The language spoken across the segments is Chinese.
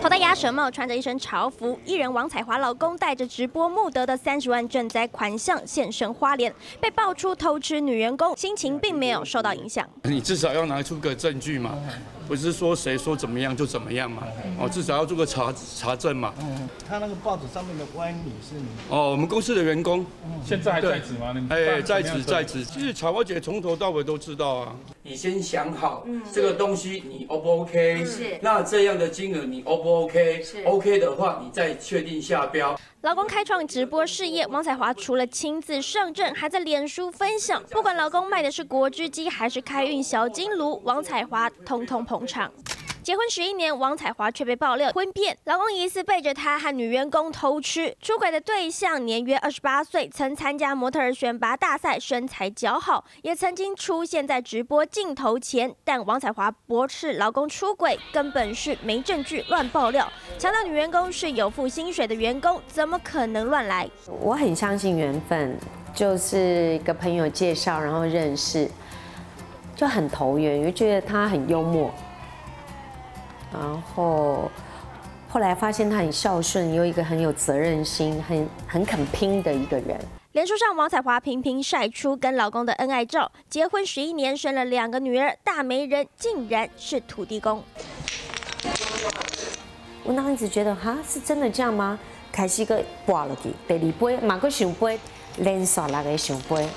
头戴鸭舌帽，穿着一身潮服，艺人王彩华老公带着直播募得的三十万赈灾款项现身花莲，被爆出偷吃女员工，心情并没有受到影响。你至少要拿出个证据嘛，不是说谁说怎么样就怎么样嘛，哦，至少要做个查查证嘛。嗯他那个报纸上面的歪女是你？哦，我们公司的员工，现在还在职吗？哎，在职在职。其实彩华姐从头到尾都知道啊。你先想好这个东西你 O 不 OK？是。那这样的金额你 O 不 OK？是。OK 的话，你再确定下标。老公开创直播事业，王彩华除了亲自上阵，还在脸书分享，不管老公卖的是国之机还是开运小金炉，王彩华通通捧场。结婚十一年，王彩华却被爆料婚变，老公疑似背着她和女员工偷吃。出轨的对象年约二十八岁，曾参加模特儿选拔大赛，身材姣好，也曾经出现在直播镜头前。但王彩华驳斥老公出轨根本是没证据乱爆料，强调女员工是有付薪水的员工，怎么可能乱来？我很相信缘分，就是一个朋友介绍，然后认识，就很投缘，就觉得他很幽默。然后后来发现他很孝顺，又一个很有责任心、很很肯拼的一个人。脸书上，王彩华频频晒出跟老公的恩爱照，结婚十一年，生了两个女儿，大媒人竟然是土地公。我那一直觉得，哈，是真的这样吗？开始个挂了的，第二杯马个想杯，连续那个想杯。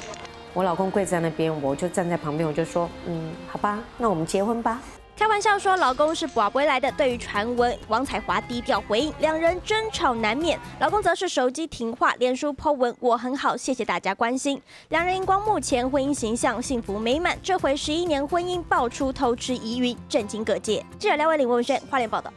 我老公跪在那边，我就站在旁边，我就说，嗯，好吧，那我们结婚吧。开玩笑说老公是寡归来的。对于传闻，王彩华低调回应，两人争吵难免。老公则是手机停话，脸书 po 文，我很好，谢谢大家关心。两人荧光目前婚姻形象幸福美满，这回十一年婚姻爆出偷吃疑云，震惊各界。记者廖伟玲、文轩花莲报道。